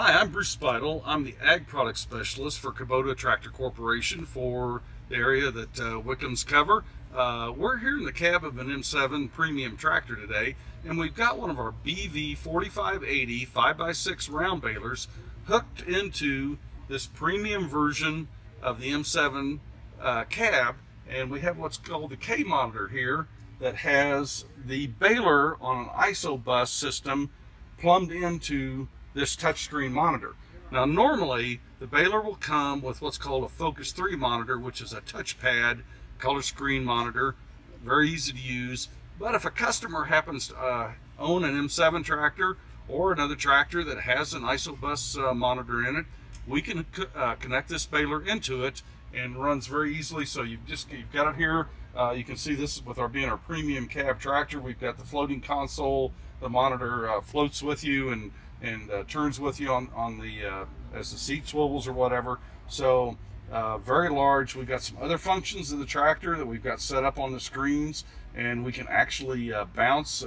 Hi, I'm Bruce Speidel. I'm the Ag Product Specialist for Kubota Tractor Corporation for the area that uh, Wickham's cover. Uh, we're here in the cab of an M7 premium tractor today, and we've got one of our BV 4580 5x6 round balers hooked into this premium version of the M7 uh, cab, and we have what's called the K monitor here that has the baler on an ISO bus system plumbed into this touchscreen monitor. Now normally the baler will come with what's called a Focus 3 monitor which is a touchpad color screen monitor, very easy to use. But if a customer happens to uh, own an M7 tractor or another tractor that has an ISOBUS uh, monitor in it, we can uh, connect this baler into it and runs very easily. So you've just you've got it here. Uh, you can see this with our being our premium cab tractor. We've got the floating console. The monitor uh, floats with you and and uh, turns with you on on the uh, as the seat swivels or whatever. So uh, very large. We've got some other functions of the tractor that we've got set up on the screens, and we can actually uh, bounce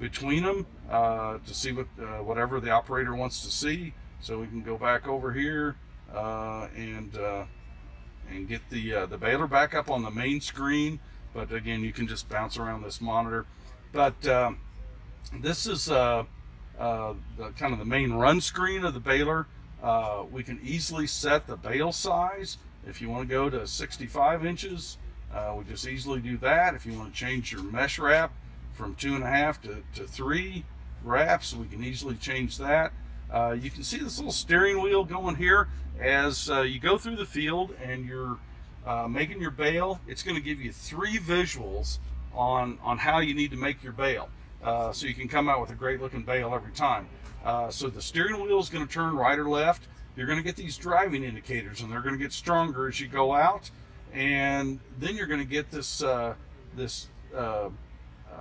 between them to see what whatever the operator wants to see. So we can go back over here and and get the the baler back up on the main screen. But again, you can just bounce around this monitor. But um, this is uh, uh, the kind of the main run screen of the baler. Uh, we can easily set the bale size. If you want to go to 65 inches, uh, we just easily do that. If you want to change your mesh wrap from two and a half to, to three wraps, we can easily change that. Uh, you can see this little steering wheel going here as uh, you go through the field and you're uh, making your bale. It's going to give you three visuals on, on how you need to make your bale. Uh, so you can come out with a great looking bale every time. Uh, so the steering wheel is going to turn right or left. You're going to get these driving indicators and they're going to get stronger as you go out. And then you're going to get this, uh, this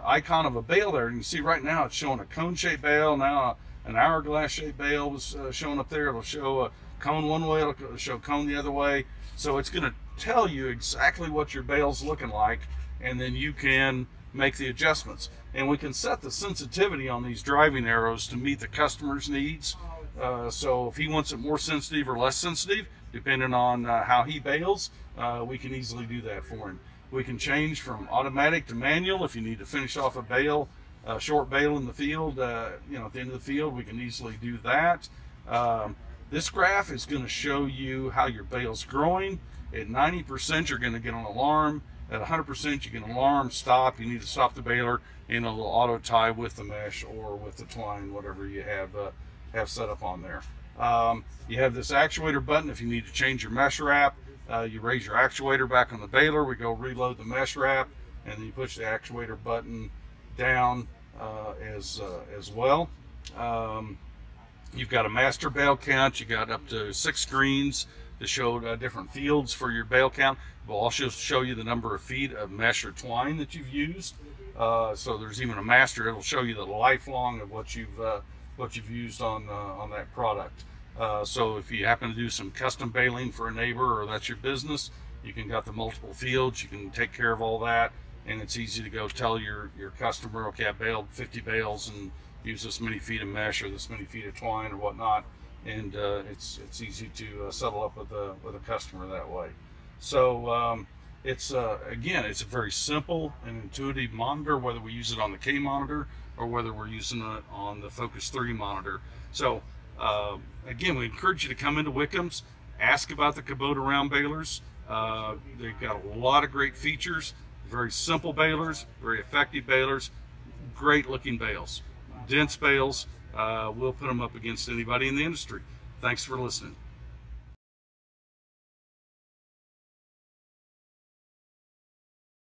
icon of a bale there. And you see right now it's showing a cone shaped bale. Now an hourglass shaped bale was uh, showing up there. It'll show a cone one way, it'll show cone the other way. So it's going to tell you exactly what your bale's looking like. And then you can make the adjustments. And we can set the sensitivity on these driving arrows to meet the customer's needs. Uh, so if he wants it more sensitive or less sensitive, depending on uh, how he bales, uh, we can easily do that for him. We can change from automatic to manual if you need to finish off a bale, a short bale in the field, uh, you know, at the end of the field, we can easily do that. Um, this graph is going to show you how your bale's growing. At 90%, you're going to get an alarm. At 100%, you can alarm, stop. You need to stop the baler, and it'll auto tie with the mesh or with the twine, whatever you have uh, have set up on there. Um, you have this actuator button if you need to change your mesh wrap. Uh, you raise your actuator back on the baler. We go reload the mesh wrap, and then you push the actuator button down uh, as uh, as well. Um, you've got a master bale count. You got up to six screens to show uh, different fields for your bale count. We'll also show you the number of feet of mesh or twine that you've used. Uh, so there's even a master. It'll show you the lifelong of what you've uh, what you've used on uh, on that product. So if you happen to do some custom baling for a neighbor or that's your business, you can got the multiple fields. You can take care of all that, and it's easy to go tell your your customer, okay, I baled 50 bales and use this many feet of mesh or this many feet of twine or whatnot and uh, it's it's easy to uh, settle up with a with a customer that way. So um, it's uh, again, it's a very simple and intuitive monitor, whether we use it on the K monitor or whether we're using it on the Focus 3 monitor. So uh, again, we encourage you to come into Wickham's, ask about the Kubota round balers. Uh, they've got a lot of great features, very simple balers, very effective balers, great looking bales, dense bales. Uh, we'll put them up against anybody in the industry. Thanks for listening.